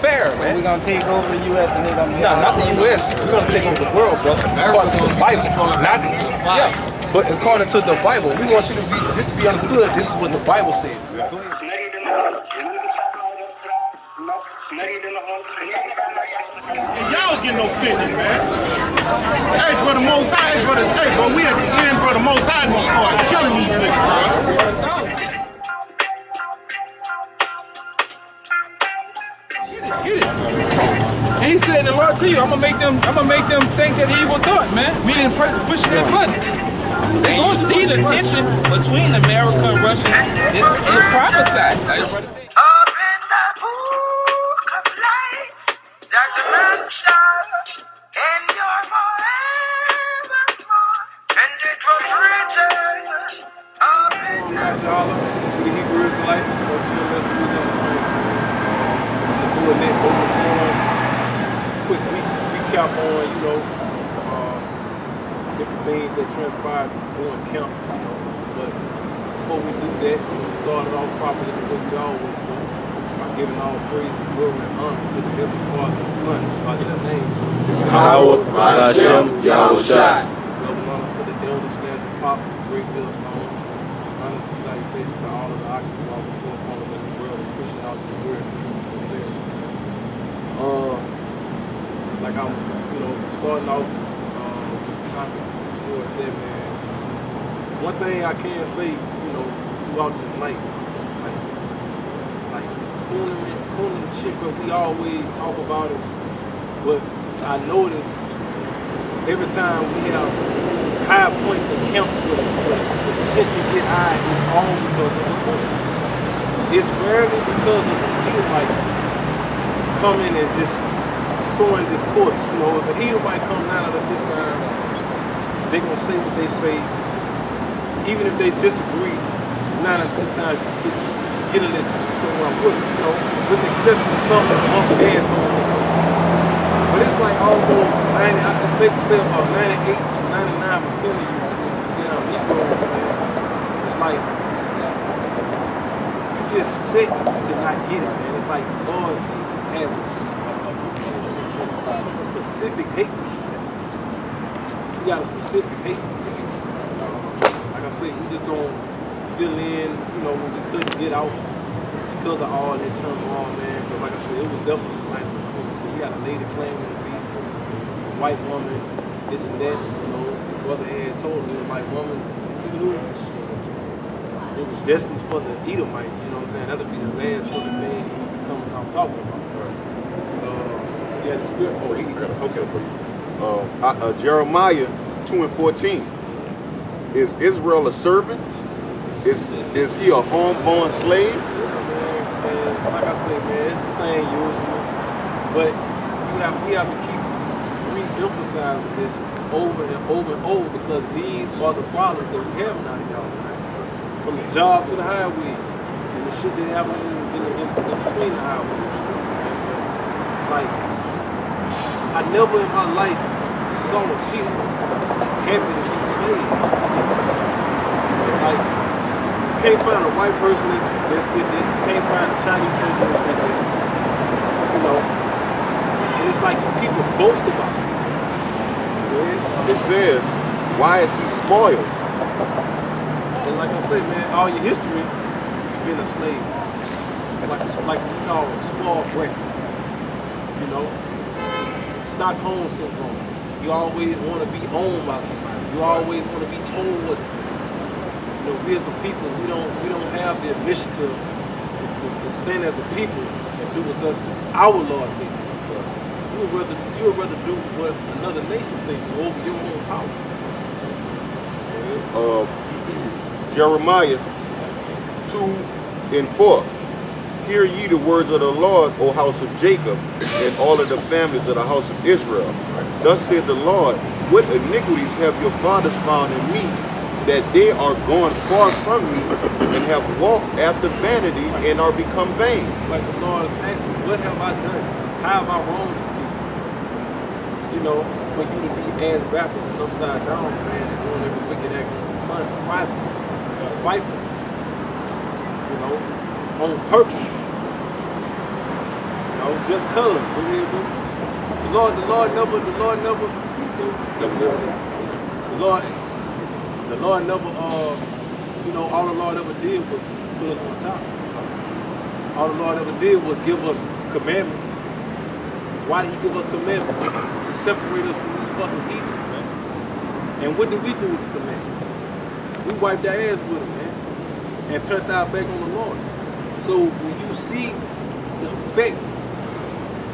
fair, man. We're gonna take over the U.S. and they're gonna be No, not the U.S. We're gonna take over the world, bro. According to the Bible, not yeah. But according to the Bible, we want you to be just to be understood. This is what the Bible says. Go ahead. And y'all get no fitness, man. Hey, bro, the most high, hey, bro, the, hey, bro, we at the end, bro, the most high gonna start killing these niggas, bro. And he said, the Lord to you, I'm gonna make them, I'm gonna make them think that evil thought, man. Meaning pu- pushing that button. They And gonna you see the tension between America and Russia. It's, it's prophesied. Like the brother said. Up in the book of life, there's a mansion, and you're forevermore. And it was written up in the Mashallah, we the Hebrew Israelites, or TLS Louisiana Saints, man. The doing that over form. Quick re- recap on, you know, uh, different things that transpired during camp, you know. But before we do that, we started off properly the way we always do. By giving all praise, glory, and honor to the Heavenly Father and the Son, by their names. Howard Hashem Yahushai. Double honors to the elders slash apostles of Great Millstone. Honors and salutations to all of the occupants all the four corners of the world that's pushing out this word of truth and sincerity. Uh, like I was, you know, starting off uh, with the topic as far as that, man. One thing I can say, you know, throughout this night, like, like this cooling, cooling shit, but we always talk about it. But I notice every time we have high points in camps where the, tension get high, it's all because of the cooling. It's rarely because of the heat like coming and just sowing discourse. You know, if an Edomite come nine out of ten times, they gonna say what they say. Even if they disagree, nine out of ten times you get get a listen somewhere with, you know, with the exception of some on the. But it's like almost 90, I can say, say about 98 to 99 percent of you, know, Negroes, man. It's like you just sick to not get it, man. It's like Lord has a specific hate for you. Got a specific hate for you. Like I said, we just gonna fill in, you know, when we couldn't get out because of all that turmoil, man. But like I said, it was definitely like we got a lady claiming to be a white woman, this and that. You know, the brother had told me, white woman, you knew it was destined for the Edomites. You know what I'm saying? That'll be the last for the man he would be coming out talking about. The spirit. Oh, he, okay, for you. Uh, uh, Jeremiah 2 and 14. Is Israel a servant? Is is he a homeborn slave? man, and like I said, man, it's the same usual. But you have we have to keep re-emphasizing this over and over and over because these are the problems that we have now, y'all. From the job to the highways and the shit that happen in, in, in, in between the highways. It's like I never in my life saw people happy to be slaves. Like you can't find a white person that's, that's been that. You can't find a Chinese person that's with that. You know, and it's like people boast about it. It says, why is he spoiled? And like I say, man, all your history, you've been a slave. Like like we call it spoiled brat. You know, Stockholm syndrome. You always want to be owned by somebody. You always want to be told what to do. You know, we as a people, we don't we don't have the initiative to, to, to stand as a people and do what us our Lord said. You would rather you would rather do what another nation say over your own power. Uh, Jeremiah 2 and 4. Hear ye the words of the Lord, O house of Jacob, and all of the families of the house of Israel. Thus said the Lord, what iniquities have your fathers found in me, that they are gone far from me, and have walked after vanity, and are become vain. Like the Lord is asking, what have I done? How have I wronged you? You know, for you to be as backwards and upside down, man, and doing every wicked act the sun, prideful, spiteful, you know, on purpose. Know, know, just cuz. The Lord, the Lord never, the Lord never, the, the Lord, the Lord never, uh, you know, all the Lord ever did was put us on top. All the Lord ever did was give us commandments. Why did he give us commandments? to separate us from these fucking heathens, man. And what did we do with the commandments? We wiped our ass with them, man. And turned our back on the Lord. So when you see the effect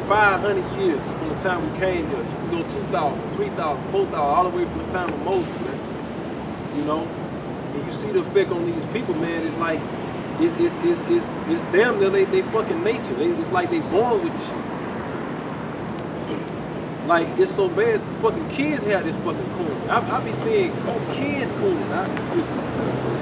500 years from the time we came here, you can go 2,000, 3,000, 4,000, all the way from the time of Moses, man. You know? And you see the effect on these people, man, it's like, it's, it's, it's, it's, it's damn near they, they fucking nature. They, it's like they born with shit. Like, it's so bad, fucking kids have this fucking coon. I, I be seeing kids cooning,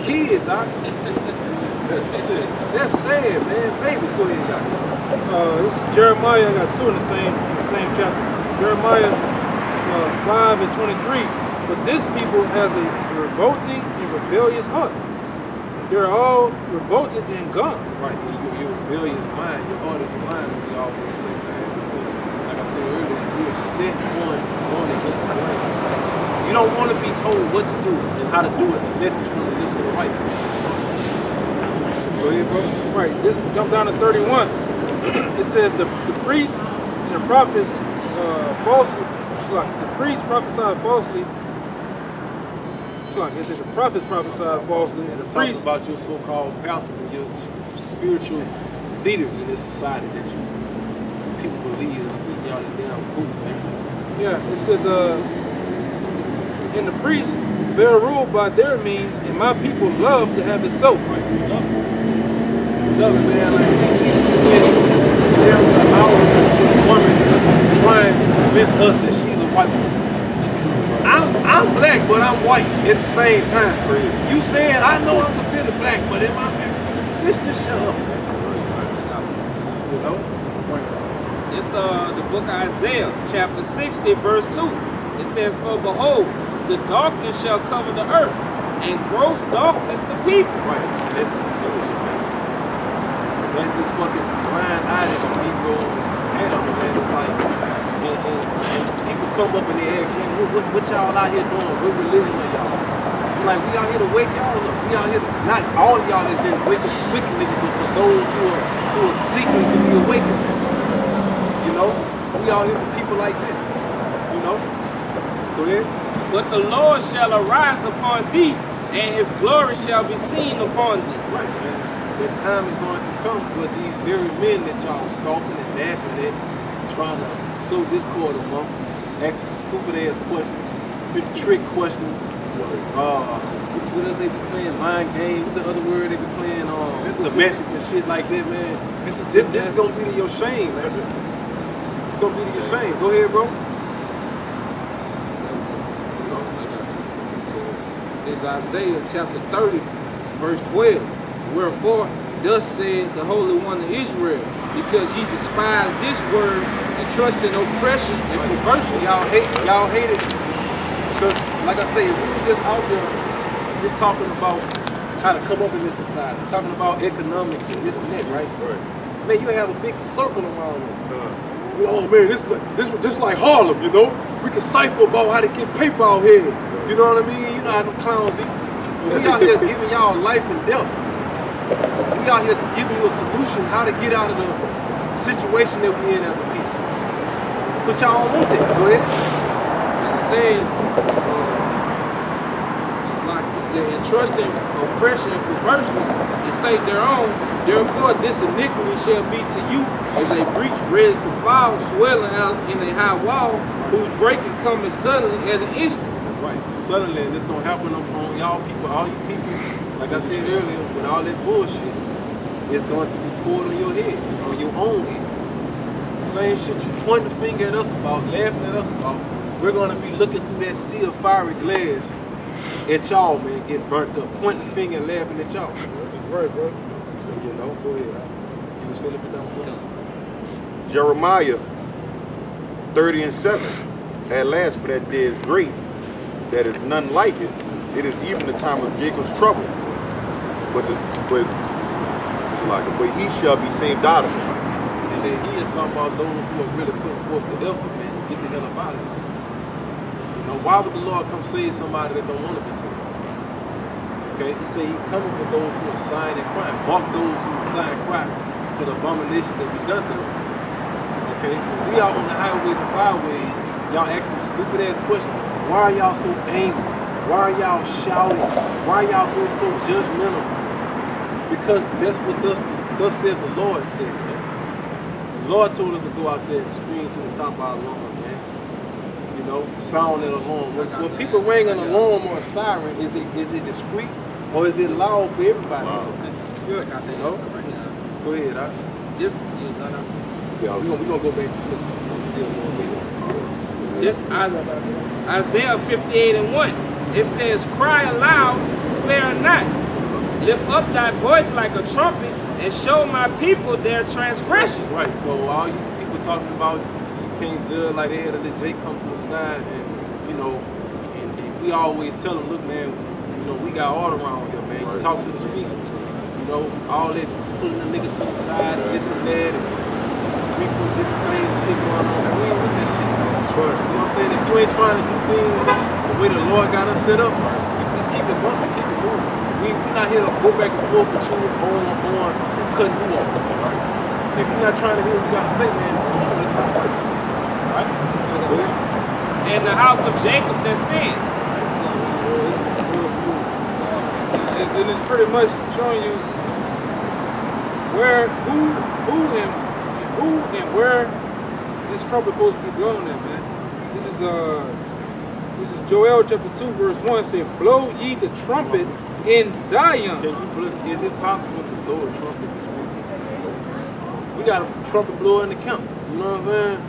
kids, I, shit, that's sad, man. Babies, go ahead, y'all. Uh, this is Jeremiah. I got two in the same same chapter. Jeremiah uh, 5 and 23. But this people has a revolting and rebellious heart. They're all revolted and gone. Right, your, your rebellious mind, your heart is your mind, as we always say, man. Because, like I said earlier, you are set on going against the grain. You don't want to be told what to do and how to do it unless it's from the lips of the right person. Go ahead, bro. Right. This jump down to 31. It says the, the priests and the prophets uh, falsely. Like the priests prophesied falsely. It's like it said the prophets prophesied falsely, and the priests about your so-called pastors and your spiritual leaders in this society that you people believe is feeding y'all this damn poop, man. Yeah, it says, uh, and the priests bear rule by their means, and my people love to have it so. Right, love it. Love it, man. Like, there was an hour with a woman trying to convince us that she's a white woman. I'm, I'm black, but I'm white at the same time. You saying I know I'm considered black, but in my bitch, just shut up. You know? It's uh the book of Isaiah, chapter 60, verse 2. It says, For behold, the darkness shall cover the earth, and gross darkness the people. Right. That's the confusion, man. That's this fucking blind eye that the Negroes have, man. It's like, and, and, and people come up and they ask, man, what, what, what y'all out here doing? What religion are y'all? I'm like, we out here to wake y'all up. We out here to, not all y'all is in wicked, wicked niggas, but for those who are, who are seeking to be awakened. You know? We out here for people like that. You know? Go ahead. But the Lord shall arise upon thee, and his glory shall be seen upon thee. Right, man. The time is going to come where these very men that y'all scoffing and laughing at, trying to sow discord amongst, asking stupid ass questions, trick questions. Uh, what, what else they be playing? Mind game. What the other word they be playing? Um, semantics and shit like that, man. This, this is gonna be to your shame, man. It's gonna be to your shame. Go ahead, bro. It's Isaiah chapter 30, verse 12. Wherefore, thus said the Holy One of Israel, because ye despise this word trust in oppression and perversion. Y'all hate y'all hate it because, like I say, we was just out there just talking about how to come up in this society, talking about economics and this and that, right? Right. Man, you have a big circle around us. Uh-huh. Oh man, this like this this like Harlem, you know. We can cipher about how to get paper out here. You know what I mean? You know how them clowns be. We out here giving y'all life and death. We out here giving you a solution how to get out of the situation that we in as a people. But y'all don't want that. Go ahead. And it says, uh, like it said, and trust in oppression and perverseness and save their own. Therefore, this iniquity shall be to you as a breach ready to fall, swelling out in a high wall, whose breaking cometh suddenly at an instant. Right. Suddenly, and it's gonna happen on, y'all people, all you people. Like I said earlier, with all that bullshit, it's going to be poured on your head, on your own head. The same shit you point the finger at us about, laughing at us about. We're gonna be looking through that sea of fiery glass at y'all, man, getting burnt up, pointing the finger and laughing at y'all. That's right, bro. You know, go ahead. You was feeling it down, bro. Jeremiah 30 and 7. At last, for that day is great, that is none like it. It is even the time of Jacob's trouble. But the, but, but he shall be saved out of it. And that he is talking about those who are really putting forth the effort, man, to get the hell up out of here. You know, why would the Lord come save somebody that don't want to be saved? Okay, he say he's coming for those who are signed and crime. Mark those who are signed crime for the abomination that we done to them. Okay, when we out on the highways and byways, y'all ask them stupid ass questions. Why are y'all so angry? Why are y'all shouting? Why y'all being so judgmental? Because that's what thus, thus said the Lord said, Lord told us to go out there and scream to the top of our lungs, man. You know, sound an alarm. When, when people ring an alarm or a siren, is it is it discreet or is it loud for everybody? Good. I got the No? answer right. Go ahead, huh? This is. Yeah, we're gonna, we gonna go back. We're still going. This Is- Isaiah 58 and 1. It says, Cry aloud, spare not. Lift up thy voice like a trumpet, and show my people their transgression. Right, so all you people talking about you can't judge like they had to let Jake come to the side and you know and, and we always tell them, look man, you know, we got order around here, man. You talk to the speaker. You know, all that pulling the nigga to the side and this and that and three, four different things and shit going on. We ain't with that shit. You know what I'm saying? If you ain't trying to do things the way the Lord got us set up, you can just keep it bumping, keep it moving. We we not here to go back and forth you on on cutting you off. If you're not trying to hear what you gotta say, man, let's not. Right? Ahead. And the house of Jacob that sins. and, it's pretty much showing you where, who, who, and who and where this trumpet supposed to be blown at, man. This is uh, this is Joel chapter two, verse one. Said, "Blow ye the trumpet in Zion." Can you blow, is it possible to blow a trumpet this week? We got a trumpet blower in the camp. You know what I'm saying?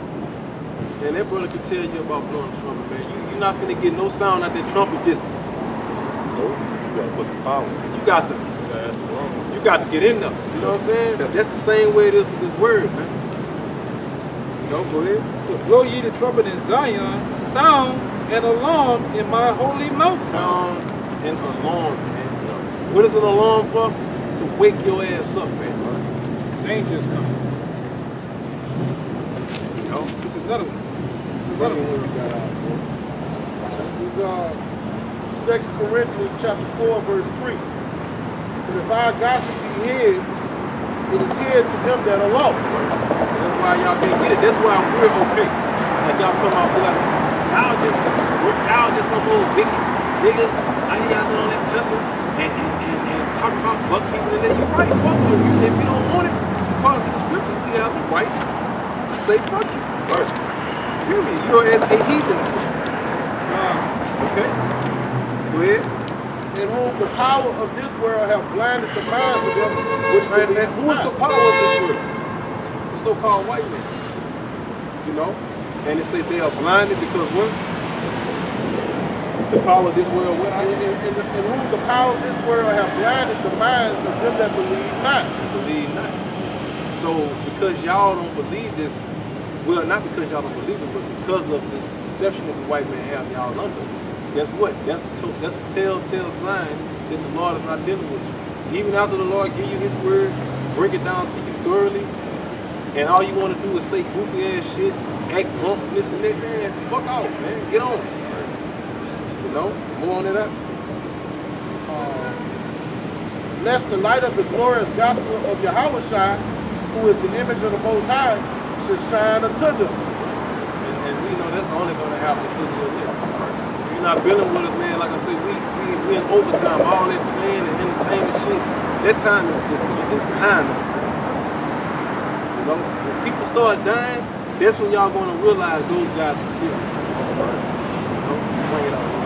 And that brother can tell you about blowing the trumpet, man. You, you're not finna get no sound out that trumpet just No, you gotta put the power. you got to That's wrong. you got to get in there. You know what I'm saying? That's the same way it is with this word, man. You know, go ahead. So blow ye the trumpet in Zion, sound an alarm in my holy mountain. Sound and alarm, man. What is an alarm for? To wake your ass up, man. Danger's coming. You know? It's another one. It's another one we got out. It's uh, 2 Corinthians chapter 4, verse 3. But if our gospel be hid, it is hid to them that are lost. That's why y'all can't get it. That's why we're okay. Like y'all come out like, y'all just, y'all just some old wicked niggas. I hear y'all doing that cussing and, and, and, and talking about fuck people and then you right, fuck with them. If you don't want it, according to the scriptures, we have the right to say fuck you. Right. Period. You're as a heathen to us. Okay? Go ahead. In whom the power of this world have blinded the minds of them which And, and who is the power of this world? The so-called white man. You know? And they say they are blinded because what? The power of this world, what? In, in, in, in whom the power of this world have blinded the minds of them that believe not. believe not. So because y'all don't believe this, well, not because y'all don't believe it, but because of this deception that the white man have y'all under, guess what? That's the that's a telltale sign that the Lord is not dealing with you. Even after the Lord give you His word, break it down to you thoroughly, and all you want to do is say goofy ass shit, act drunk, this and that, man. Fuck off, man. Get on. On that. Um, Lest the light of the glorious gospel of Yahweh who is the image of the Most High, should shine unto them. And, and we know that's only going to happen to the. If you're not building with us, man, like I said, we we we in overtime, all that playing and entertainment shit. That time is, is, is behind us. You know, when people start dying, that's when y'all going to realize those guys were serious. You know, bring it on.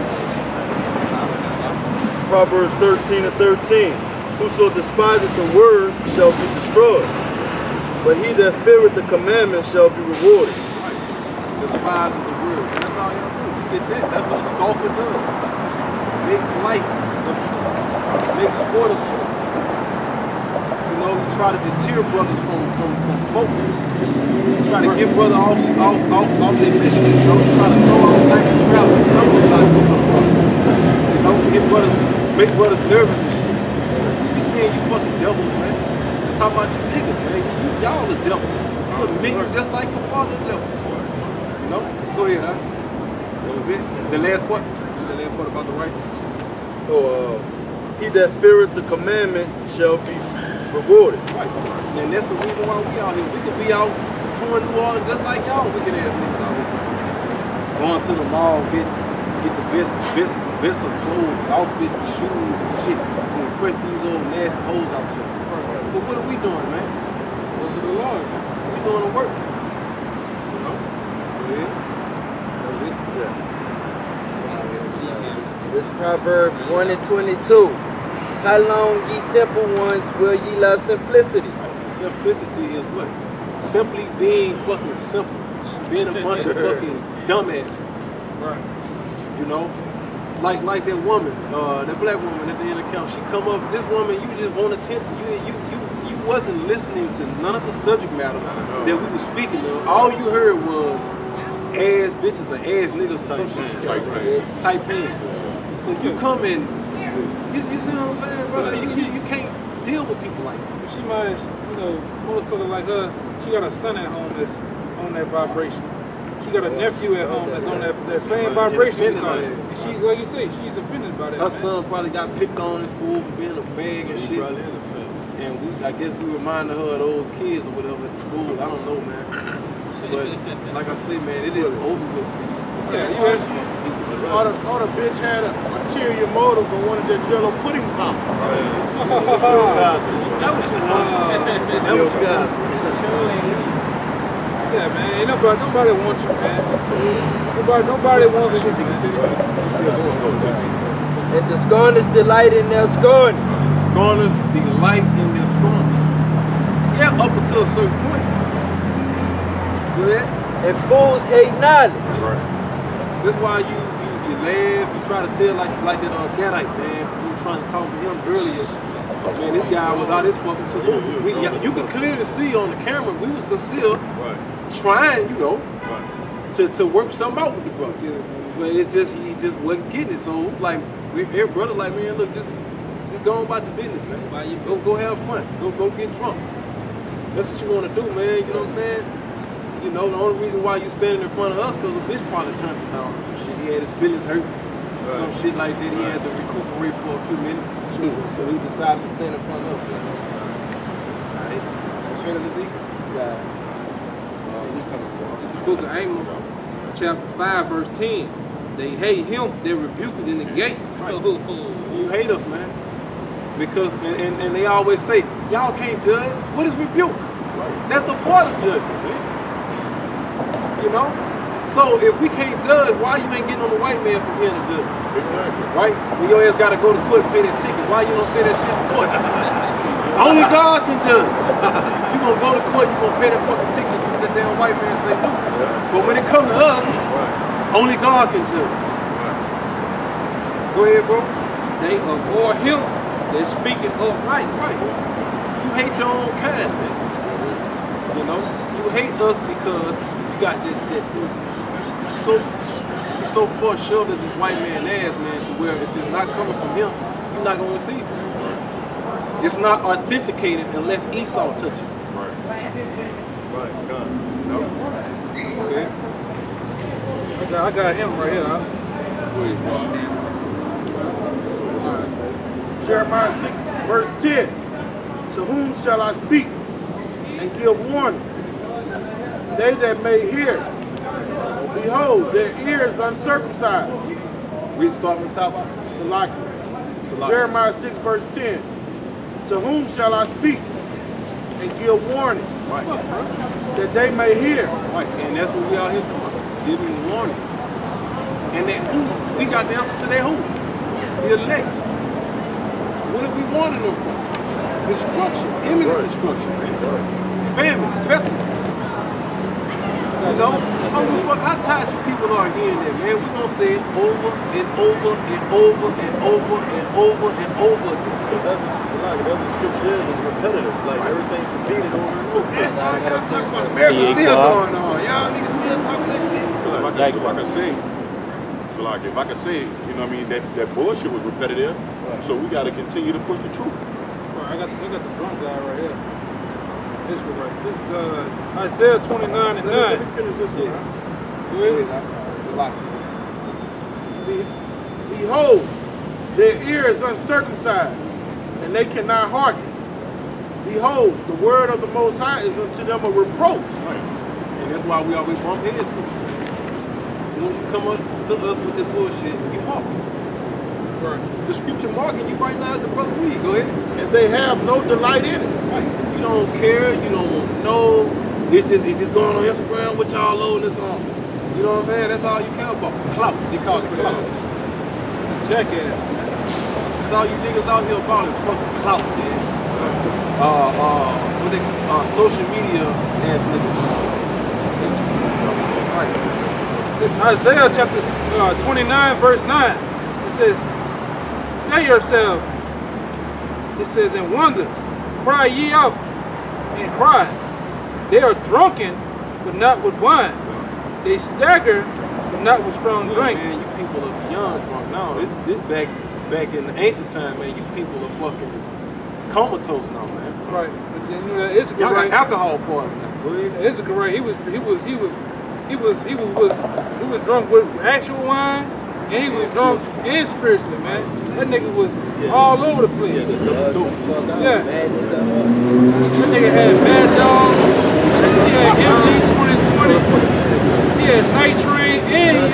Proverbs 13 and 13. Whoso despiseth the word shall be destroyed, but he that feareth the commandment shall be rewarded. Right. Despises the word. That's all y'all do. You get that. That's what a scoffer does. Makes light of truth. Makes sport of truth. You know, you try to deter brothers from, from, from focus. You try to get brother off, off, off, off their mission. You know, you try to throw all type of traps and stumbling blocks on them brothers. You know, get brothers, make brothers nervous and shit. You be seeing you fucking devils, man. I'm talking about you niggas, man. You, y'all the devils. You a nigga just like your father left. You know? Go ahead, huh? That was it. The last part. The last part about the righteous. So, uh, he that feareth the commandment shall be rewarded. Right. And that's the reason why we out here. We could be out touring New Orleans just like y'all wicked ass niggas out here. Going to the mall, get get the best best best of clothes, outfits, and shoes and shit to impress these old nasty hoes out here. But what are we doing, man? Look at the Lord, man. We doing the works. You know? Yeah. That's it. Yeah. This Proverbs 1 and 22. How long, ye simple ones, will ye love simplicity? Simplicity is what? Simply being fucking simple. Being a bunch of fucking dumbasses. Right. You know? Like like that woman, uh, that black woman at the end of the camp, she come up, this woman, you just want attention. You you you you wasn't listening to none of the subject matter that we were speaking of. All you heard was ass bitches or ass niggas type shit. Type pain. Type pain. So you come in, you, you see what I'm saying, brother? You, you, you can't deal with people like that. She might, you know, motherfucker like her, she got a son at home that's on that vibration. She got a nephew at home that's on that, that same vibration we talking. And she, like you say, she's offended by that. Her man. son probably got picked on in school for being a fag and shit. Probably is a fact. And we, I guess we reminded her of those kids or whatever at school. I don't know, man. But like I say, man, it is over with for you. Yeah, you ask- Or the, or the bitch had a ulterior motive and wanted that jello pudding pop. That was shit. Uh, that was shit. Yeah, man. Ain't nobody, nobody wants you, man. Nobody, nobody wants you, man. And the scorners delight in their scorn. The scorners delight in their scorners. Yeah, up until a certain point. Go ahead. And fools hate knowledge. Right. That's why you, you you laugh, you try to tell like like that uh, Gadite man. We were trying to talk to him earlier. Man, this guy was out his fucking salute. We, you could clearly see on the camera we was sincere, Right. Trying, you know, Right. to, to work something out with the brother. But it's just he just wasn't getting it. So like we every brother like man, look, just just go on about your business, man. Why you go go have fun. Go go get drunk. That's what you want to do, man. You know what I'm saying? You know, the only reason why you standing in front of us because a bitch probably turned him down some shit. He had his feelings hurt. Some shit like that. He had to recuperate for a few minutes. Hmm. So he decided to stand in front of us. Man. Alright. Which fingers is deep? Yeah. The book of Amos, chapter 5, verse 10. They hate him, they rebuke it in the gate. You hate us, man. Because, and, and, and they always say, y'all can't judge. What is rebuke? That's a part of judgment, man. You know? So if we can't judge, why you ain't getting on the white man for being a judge? Right? When your ass gotta go to court and pay that ticket, why you don't say that shit in court? Only God can judge. You gonna go to court, you gonna pay that fucking ticket and that damn white man say do. But when it come to us, only God can judge. Go ahead, bro. They abhor him They're speaking upright. Right. You hate your own kind, man. Mm-hmm. You know? You hate us because you got this, that, you so, so far shoved at this white man ass, man, to where if it's not coming from him, you're not gonna see it. It's not authenticated unless Esau touch it. Right. Right. God. Go ahead. I got, I got him right here. Huh? Jeremiah 6, verse 10. To whom shall I speak and give warning? They that may hear, behold, their ears uncircumcised. We start from the top. Salaki. Salaki. Jeremiah 6, verse 10. To whom shall I speak and give warning? Right. That they may hear. Right. And that's what we out here doing. Giving warning. And then who? We got the answer to that who? The elect. What are we warning them for? Destruction. Imminent destruction. Famine, pestilence. You know, I don't give a fuck how tired you people are hearing that, man. We gonna say it over and over and over and over and over and over again. But that's it's a lot. That's the scripture is. Repetitive. Like everything's repeated over and over. That's all y'all talk about. America still going on. Y'all niggas still talking that shit. If I if I can say, so like if I can say, you know what I mean, that, that bullshit was repetitive, so we got to continue to push the truth. Bro, I got, I got the drum guy right here. Correct. This is uh, Isaiah 29 and 9. Let me finish this one. Go ahead. It's a lot. Be- Behold, their ear is uncircumcised, and they cannot hearken. Behold, the word of the Most High is unto them a reproach. Right. And that's why we always bump heads with you. As soon as you come up to us with the bullshit, you walked. Right. The scripture marking you right now is the brother Weed. Go ahead. And they have no delight in it. Right. You don't care. You don't know. It's just it's just going on Instagram. What y'all loading this on? You know what I'm saying? That's all you care about. Clout. They call it clout. Jackass, man. That's all you niggas out here about is fucking clout, man. Uh, uh, what they, uh, social media ass niggas. This Isaiah chapter uh, 29, verse 9. It says, Stay yourselves. It says, And wonder, cry ye out, and cry. They are drunken, but not with wine. They stagger, but not with strong Look, drink. man, you people are beyond drunk now. This this back back in the ancient time, man. You people are fucking comatose now, man. Right. But then, you know, Issachar, Y'all right? alcohol parties now. Go ahead. Issachar, right? He was, he was, he was, he was, he was, was he was drunk with actual wine, and he was drunk and spiritually, man. That nigga was all over the place. Yeah, the, the, the, Fuck Yeah. madness of. That nigga had Mad Dog, he had MD 2020, he had Night Train, and he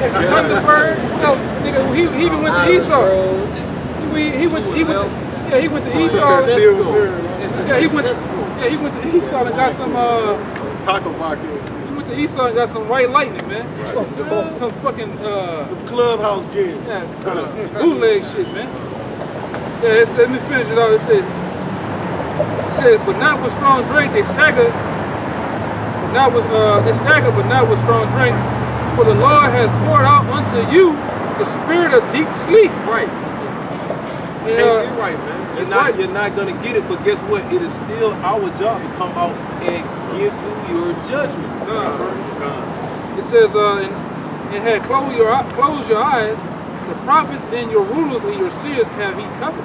had Thunderbird. No, nigga, he, he even went to Esau. He, he went, to, he went, to, yeah, he went to Esau. Yeah, he went, yeah, he went to Esau and got some, uh, Taco vodka and shit. he went to Esau and got some white lightning, man. Some fucking, uh, Some clubhouse jam. yeah, bootleg shit, man. Yeah, it says, let me finish it out. It says, it says, but not with strong drink, they stagger, but not with, uh, they stagger, but not with strong drink. For the Lord has poured out unto you the spirit of deep sleep. Right. You Can't know, be right, man. You're That's not, right. you're not gonna get it, but guess what? It is still our job to come out and give you your judgment. Nah, bro. It says, uh, and, and had close your eye- closed your eyes, the prophets and your rulers and your seers have he covered.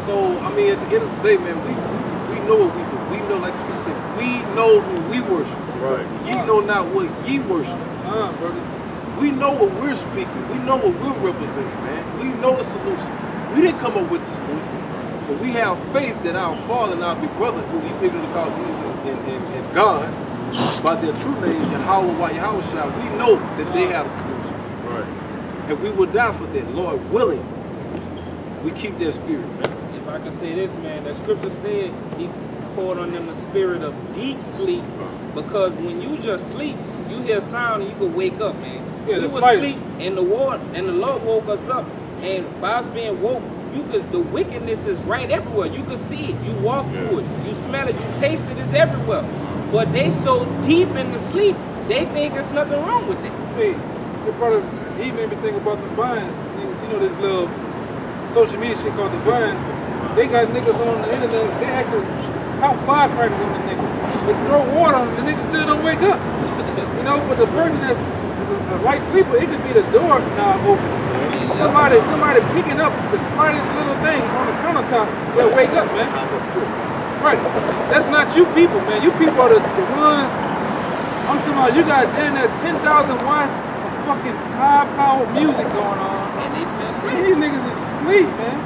So I mean, at the end of the day, man, we we know what we do. We know, like the scripture said, we know who we worship. Right. Ye know not what ye worship. Ah, brother. We know what we're speaking. We know what we're representing, man. We know the solution. We didn't come up with the solution, but we have faith that our Father and our big brother, who we people to call Jesus and, and, and God, by their true names, Yahweh, Yahweh Shah, we know that they have the solution. Right. And we will die for that, Lord willing. We keep that spirit. If I can say this, man, the scripture said he poured on them the spirit of deep sleep. Because when you just sleep, you hear sound and you can wake up, man. Yeah, we that's was right. asleep and the Lord and the Lord woke us up. And by us being woke, you could the wickedness is right everywhere. You could see it. You walk through it. You smell it. You taste it. It's everywhere. But they so deep in the sleep, they think there's nothing wrong with it. Hey, it probably, he made me think about the vines. You know this little social media shit called the vines. They got niggas on the internet, they actually pop firecrackers on the nigga. They throw water on them, the nigga still don't wake up. you know, but the person that's is a, light sleeper, it could be the door knob open. Somebody, somebody picking up the slightest little thing on the countertop, they'll wake up, man. Right. That's not you people, man. You people are the, the ones. I'm talking about you got damn that 10,000 watts of fucking high powered music going on. And they still Man, these niggas is asleep, man.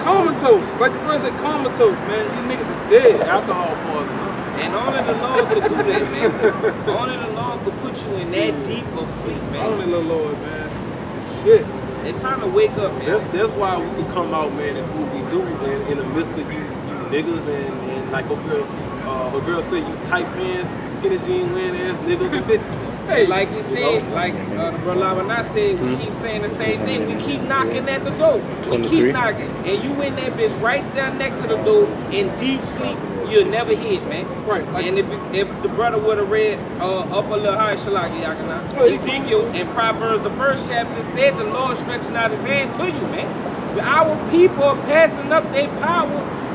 Comatose. Like the brother said, comatose, man. These niggas is dead. Alcohol poisoning. And only the Lord could do that, man. only the Lord could put you in that deep of sleep, man. Only the Lord, man. Shit. It's time to wake up, man. That's that's why we can come out, man, and do what we do in, in the midst of you, you niggas and, and like a girl, uh, a girl said, you tight pants, skinny jean wearing ass niggas and bitches. Hey, like you said, like uh, Brother I said, we keep saying the same thing. We keep knocking at the door. We keep knocking. And you in that bitch right there next to the door in deep sleep, you'll never hit, man. Right. Like, And if, if the brother would have read uh, up a little higher, Shalaki Yakana, Oh, Ezekiel and Proverbs, the first chapter said the Lord stretching out his hand to you, man. Our people are passing up their power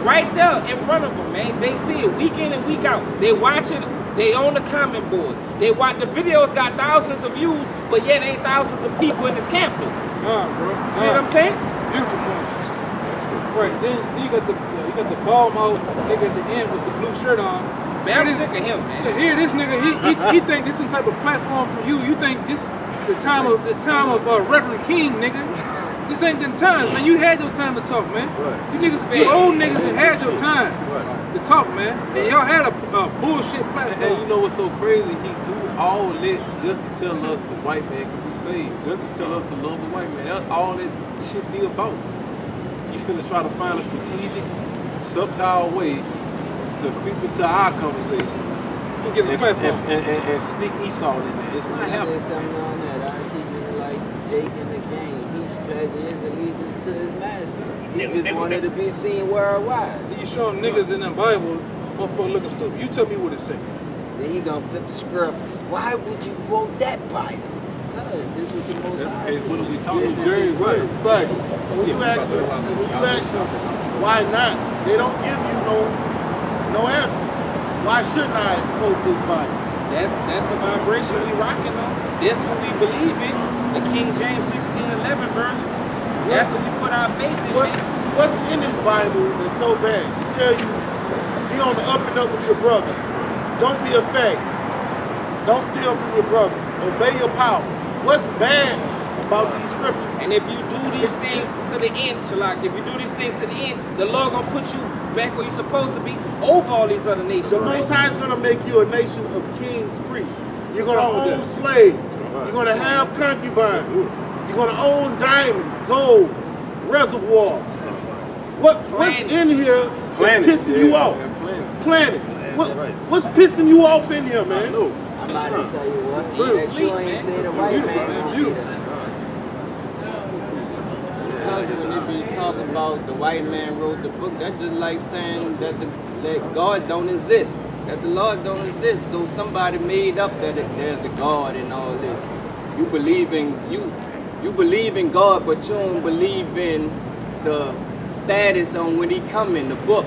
right there in front of them, man. They see it week in and week out. They watch it. They own the comment boards. They watch the videos got thousands of views, but yet ain't thousands of people in this camp though. nah, bro. See what I'm saying? Beautiful. Right. Then you got the, you got the ball mode nigga at the end with the blue shirt on. Man, I'm sick of him, this- man. Here, this nigga, he, he, he think this some type of platform for you. You think this the time of the time of uh, Reverend King, nigga. This ain't the time, man. You had your time to talk, man. Right. You niggas, you old niggas that had your time to talk, man. And y'all had a, a bullshit And platform. you know what's so crazy? He do all that just to tell us the white man can be saved. Just to tell us to love the white man. That's all that shit be about. You finna try to find a strategic, subtle way to creep into our conversation You get and, the platform. and, and, and stick Esau in there. It's not There's happening. something on that. I keep it like Jake in the game. He's pledging his allegiance to his master. He just wanted to be seen worldwide. You show them niggas in the Bible, motherfucker looking stupid. You tell me what it say. Then he gonna flip the script. Why would you quote that Bible? Because this was the most That's high. What are we talking about? is his word. Right. When you ask them, when you ask them, why not? They don't give you no no answer. Why shouldn't I quote this Bible? That's that's the vibration we rocking on. That's what we believe in. The King James 1611 version. That's what we put our faith in, What, what's in this Bible that's so bad? It tell you, be on the up and up with your brother. Don't be a fag. Don't steal from your brother. Obey your power. What's bad about these scriptures? And if you do these things to the end, Shalak, if you do these things to the end, the Lord gonna put you back where you're supposed to be over all these other nations. The man. Most High is going to make you a nation of kings, priests. You're gonna with own that? slaves. You're going to have concubines. You're going to own diamonds, gold, reservoirs. What, what's in here Planets, is pissing you off? yeah, planets. Planets. What, what's pissing you off in here, man? I'm about to tell you what. Beautiful. That you ain't Man. say the white Beautiful, man when they be talking about the white man wrote the book, that's just like saying that the, that God don't exist, that the Lord don't exist. So somebody made up that it, there's a God and all this. You believe in you, you believe in God, but you don't believe in the status on when He come in the book.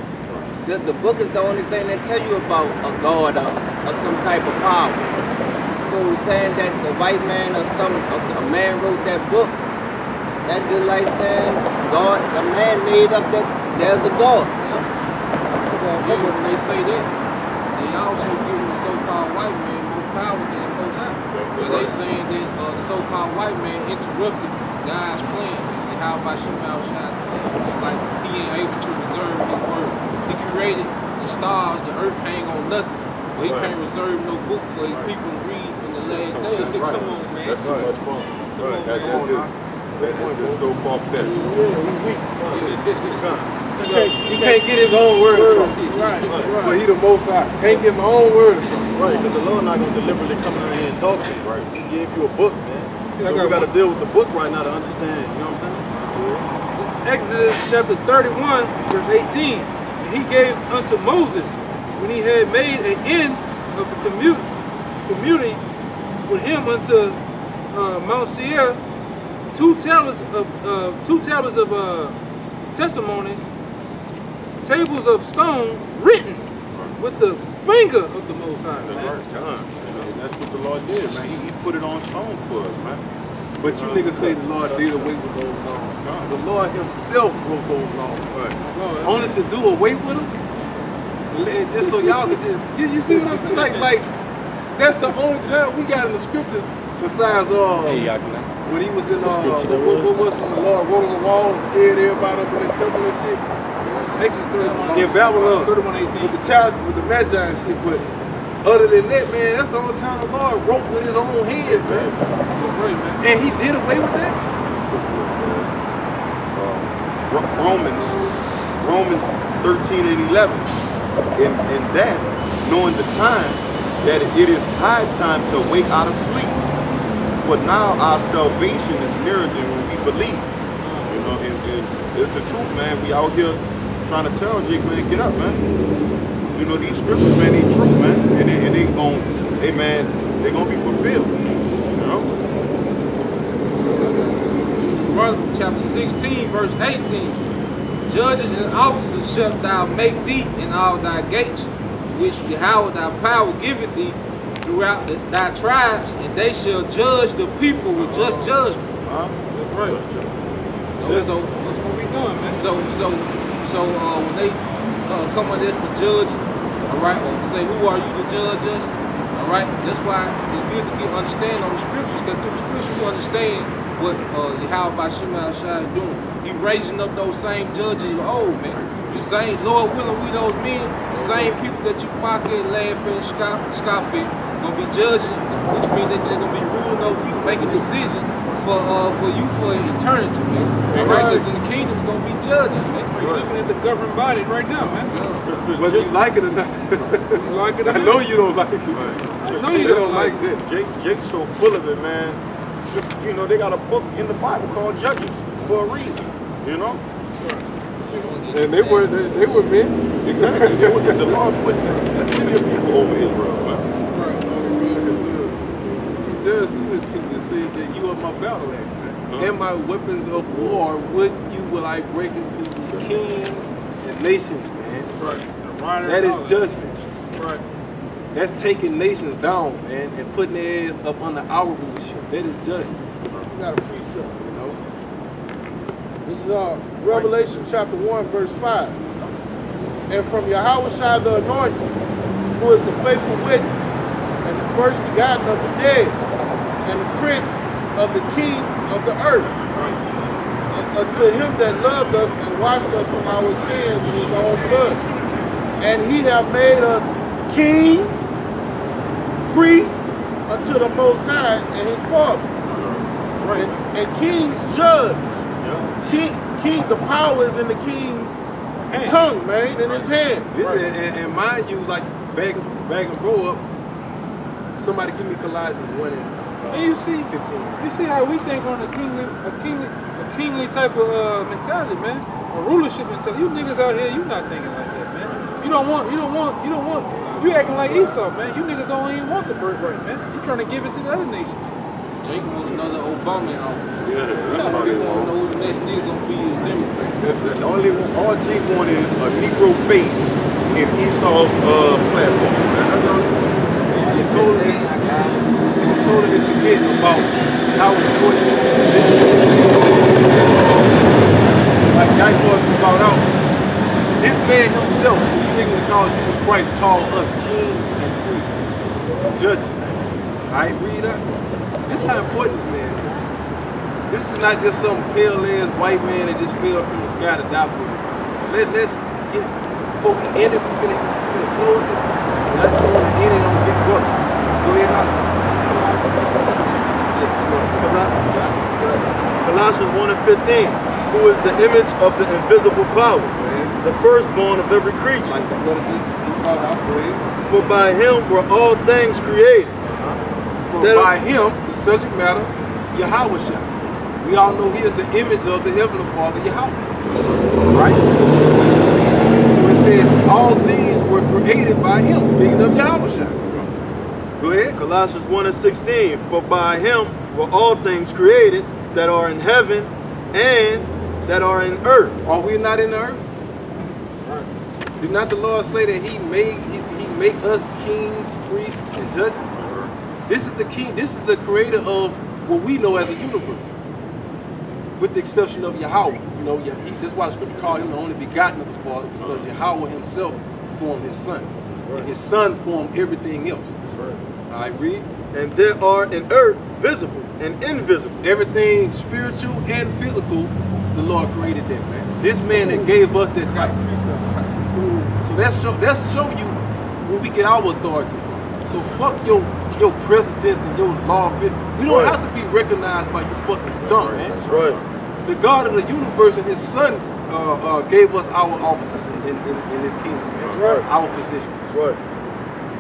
The, the book is the only thing that tell you about a God or, or some type of power. So saying that the white man or some or a man wrote that book, that just like saying God, the man made up that there's a God. Yeah, when they say that, they also giving the so-called white man more power than the Most High. But they saying that uh, the so-called white man interrupted God's plan. And how about Shemal Shai's plan? Like he ain't able to reserve his word. He created the stars, the earth hang on nothing. But he can't reserve no book for his people to read in the last days. Come on, man. That's too much fun. Right. That, that's just, that is just so far-fetched. He can't get his own word across. Right, But right. he the most high. Can't get my own word. Right, because the Lord not going to deliberately come down here and talk to you. Right. He gave you a book, man. So got we got to deal with the book right now to understand. You know what I'm saying? This is Exodus chapter 31, verse 18. And he gave unto Moses, when he had made an end of the commute, commuting with him unto uh, Mount Seir, two tablets of uh, two tablets of uh, testimonies, tables of stone written with the finger of the Most High. The man. Con. And that's what the Lord did, man. He, he put it on stone for us, man. But you niggas say the Lord did away with those laws. The Lord himself wrote those laws. Right. Only to do away with them? And just so y'all could just, you, you see what I'm saying? Like, like, that's the only time we got in the scriptures besides, uh, when he was in, uh, what, what, what was when the Lord wrote on the wall and scared everybody up in the temple and shit? Exodus 31, In Babylon. 31, 18. With the child, with the Magi and shit, but other than that, man, that's the only time the Lord wrote with his own hands, man. Right, man. And he did away with that? Ro- Romans, Romans 13 and 11. In, in that, knowing the time, that it is high time to wake out of sleep. For now our salvation is nearer than when we believe. You know, and, and it's the truth, man. We out here trying to tell Jake, man, get up, man. You know, these scriptures, man, they true, man. And they, and they gon' hey, man, they gonna be fulfilled. You know? Chapter 16, verse 18. Judges and officers shalt thou make thee in all thy gates, which Yahweh thy power giveth thee throughout the, thy tribes, and they shall judge the people with just judgment. That's right. So, so, That's what we doing, man. so, so, so uh, when they uh, come on this for judging. All right, or say who are you to judge us? All right, that's why it's good to get understand on the scriptures, because through the scriptures you understand what uh, Yahweh Bashim Shai is doing. He raising up those same judges of old, man. The same, Lord willing, we those men, the same people that you mock at, laugh at, scoff, scoff at, gonna be judging, which means that they're gonna be ruling over you, making decisions for uh, for you for eternity, man. All right, because in the kingdom, it's gonna be judging, man. You're looking at the governing body right now, man. Whether you like it or not. You like it or I not? know you don't like it. I know You you don't like that. Jake, Jake's so full of it, man. You know, they got a book in the Bible called Judges for a reason. You know? And they were they, they were men. Exactly. They were- the Lord put many people over Israel, man. He judged through his people and said that you are my battle axe, man. And my weapons of war, what you will I break in pieces kings and nations, man. Right. That is judgment. Right. That's taking nations down, man, and putting their ass up under our rulership. That is judgment. We got a precept. You know? This is uh, Revelation chapter 1, verse 5. And from Yahweh Shai the anointed, who is the faithful witness, and the first begotten of the dead, and the prince of the kings of the earth. Uh, Unto him that loved us and washed us from our sins in his own blood. And he have made us kings, priests unto the Most High and his Father. Right. And, and kings judge. King, king, the power is in the king's Hand. tongue, man, in his hand. This is, and, and mind you, like bag, bag and roll up, somebody give me Colossians 1 and And you see, 15. you see how we think on a kingly, a kingly, a kingly type of uh, mentality, man. A rulership mentality. You niggas out here, you not thinking like that, man. You don't want, you don't want, you don't want. You acting like Esau, man. You niggas don't even want the birthright, man. You trying to give it to the other nations. Jake want another Obama in office. Yeah, that's He how they want know who the next nigga gonna be a Democrat. The only all Jake want is a Negro face in Esau's uh, platform. man. That's all he want. And you totally, forget about how important this particular like Guy was about out. This man himself, who you ignorantly call Jesus Christ, called us kings and priests and judges, man. Alright, read up. This is how important this man is. This is not just some pale ass white man that just fell from the sky to die for you. Let, let's get before we end it, we finna, finna close it. And I just want to end it on Big Brother. Go ahead, Howard. Yeah, go ahead. Colossians 1 and 15, who is the image of the invisible power, the firstborn of every creature. Like the brother just, just brought out. Go ahead. For by him were all things created. For That- by him, the subject matter, Yahweh Shah. We all know he is the image of the Heavenly Father, Yahweh. Right? So it says, all things were created by him, speaking of Yahweh Shah. Go ahead. Colossians 1 and 16, for by him were all things created that are in heaven and that are in earth. Are we not in the earth? Did not the Lord say that He made He, he make us kings, priests, and judges? Uh-huh. This is the king. This is the creator of what we know as a universe, with the exception of Yahweh. You know, he, that's why the Scripture called him the only begotten of the Father, because uh-huh. Yahweh Himself formed His Son, and His Son formed everything else. All right, read. And there are in earth visible and invisible. Everything spiritual and physical, the Lord created that man. This man that gave us that type. So that's show that's show you where we get our authority from. So fuck your your presidents and your law fit. We don't Right. have to be recognized by you fucking scum, man. That's right. The God of the universe and His Son uh, uh, gave us our offices in, in, in, in His kingdom. That's right. Our positions. That's right.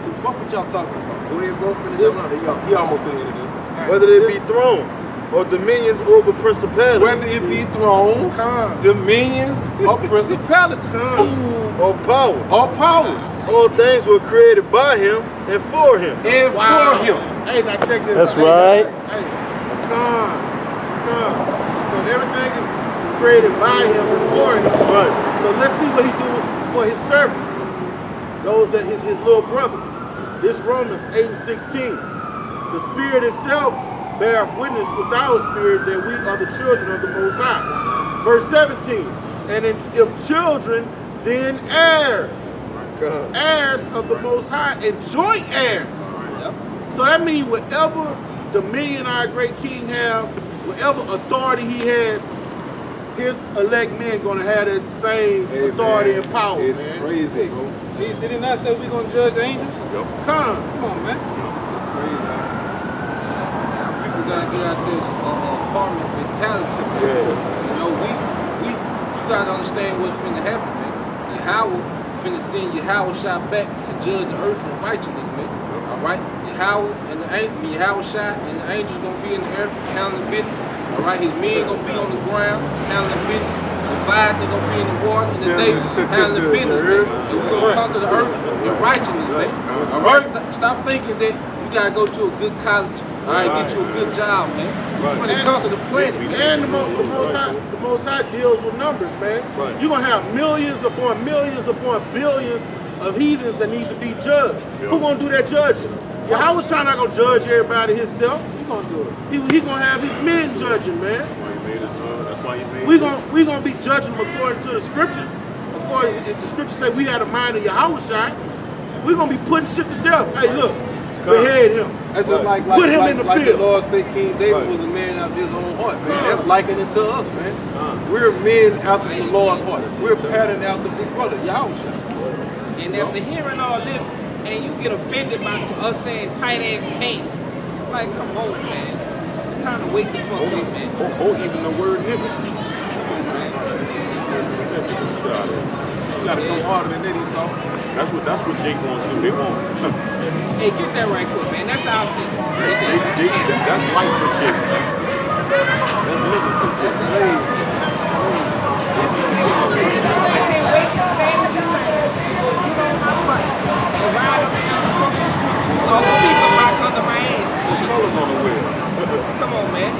So fuck what y'all talking about. Go ahead, bro. Finish He them out. he almost to the end of this. Whether it be thrones or dominions over principalities Whether it be thrones, Come. dominions, or principalities, Ooh, or powers, or powers, all things were created by him and for him. and Wow. for him. Hey, now check this That's out. right. Hey, come, come. So everything is created by him and for him. That's right. So let's see what he do for his servants, those that his, his little brothers. This Romans 8 and 16. The Spirit itself beareth witness with our spirit that we are the children of the Most High. Verse 17. And in, if children, then heirs. Heirs of the Most High and joint heirs. Yep. So that means whatever dominion our great king have, whatever authority he has, his elect men gonna have that same Hey, authority man, and power, It's man. crazy, bro. He, did he not say we gonna judge angels? Come. Come on, man. It's crazy. man. People gotta get out this uh, apartment mentality, man. Yeah. You know, we we you gotta understand what's finna happen, man. Yahweh finna send Yahweh Shah back to judge the earth in righteousness, man. All right, Yahweh and the angel, Yahweh Shah and the angels gonna be in the air handling business. All right, his men gonna be on the ground handling business. The Leviathan gonna be in the water and the Navy handling business, man. And we're gonna conquer the earth in righteousness, man. All right, stop, stop thinking that you gotta go to a good college. All right, get you a good job, man. We finna conquer the planet, man. And the, Mo- the Most High, the Most High deals with numbers, man. Right. You're gonna have millions upon millions upon billions of heathens that need to be judged. Who gonna do that judging? Yahweh Shah not gonna judge everybody himself. He gonna do it. He, he gonna have his men judging, man. That's why you made We gonna we gonna be judging them according to the scriptures. According if the scriptures say we had a mind of Yahweh Shai, we're gonna be putting shit to death. Hey, look, behead him. That's just like, like, Put him like, in the like field. the Lord said King David Right. was a man after his own heart, man. Uh. That's likening to us, man. We're men after the Lord's heart. We're patterned after Big Brother, Yahusha. And after hearing all this, and you get offended by us saying tight ass pants, like, come on, man. It's time to wake the fuck up, man. Or, or even the word nigga. Come on, man. You gotta go harder than that, Esau. That's what that's what Jake wants to do. They want Hey, get that right quick, man. That's our thing. Get that Jake, right Jake, quick. that, that's life for Jake, man. That's living for Jake. I can't wait to say it tonight. You know my butt. To ride up in the fucking no speaker box under my ass. Colors on the wheel. Come on, man.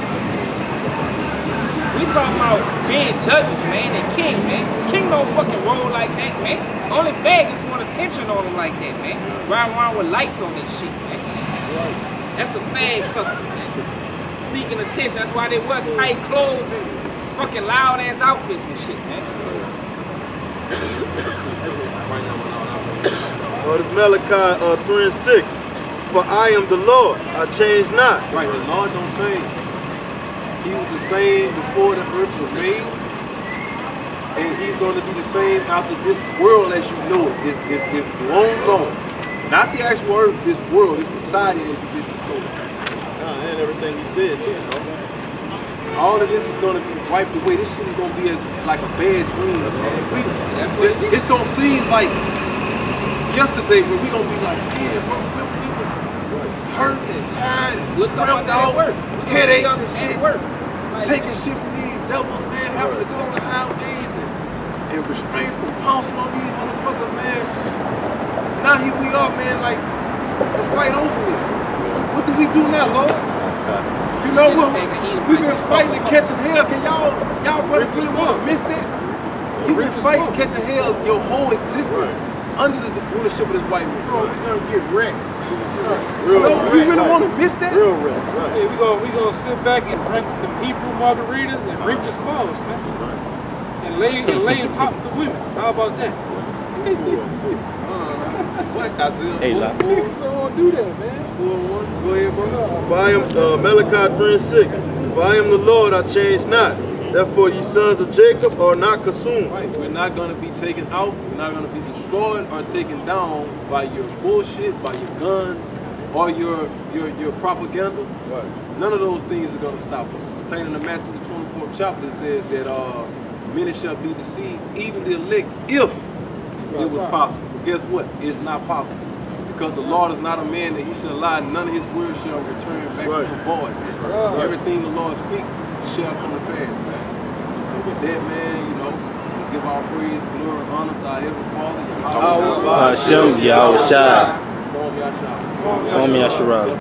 We talking about being judges, man, and king, man. King don't fucking roll like that, man. Only Vegas want attention on him like that, man. Ride around with lights on this shit, man. That's a fag customer, man. Seeking attention. That's why they wear tight clothes and fucking loud ass outfits and shit, man. Oh, this Malachi uh, 3 and 6. For I am the Lord, I change not. Right, the Lord don't change. He was the same before the earth was made, and he's going to be the same after this world as you know it. it is is, is long gone. Not the actual earth, this world, this society as you've been distorted. Nah, and everything he said too. All of this is going to be wiped away. This shit is going to be as like a bad dream. We, That's what it. It's going to seem like yesterday when we're going to be like, man, bro, remember we was hurting and tired and We'll talk about cramped that at out, work. We gonna see headaches us and shit. work. Like, taking shit from these devils, man, having to go on the highways and, and restrain from pouncing on these motherfuckers, man. Now here we are, man, like the fight over with. What do we do now, Lord? You know what? We've been fighting and catching hell. Can y'all, y'all brothers really want to miss that? You've been fighting, catching hell your whole existence under the rulership of this white man. Bro, We're gonna get rest. You know, we really want to miss that? Real rest, right. Hey, we gonna we gonna sit back and drink them Hebrew margaritas and reap the spoils, man. And lay and lay and pop the women. How about that? What, Kazil? Hey, La. Niggas don't wanna do that, man. Four one. Go ahead, bro. For I am uh, Malachi 3 and 6. For I am the Lord, I change not. Therefore, ye sons of Jacob are not consumed. Right. Not going to be taken out. We're not going to be destroyed or taken down by your bullshit, by your guns, or your your your propaganda. Right. None of those things are going to stop us. Pertaining to Matthew the 24th chapter, it says that uh, many shall be deceived, even the elect, if it was possible. But guess what? It's not possible. Because the Lord is not a man that he shall lie. None of his words shall return back right. to him void. right. Everything the Lord speaks shall come to pass, man. So with that, man, you know, give our praise, glory, honor to our Heavenly Father. Hashem Yahweh Shai. Yahweh Shai. Om Yasharal.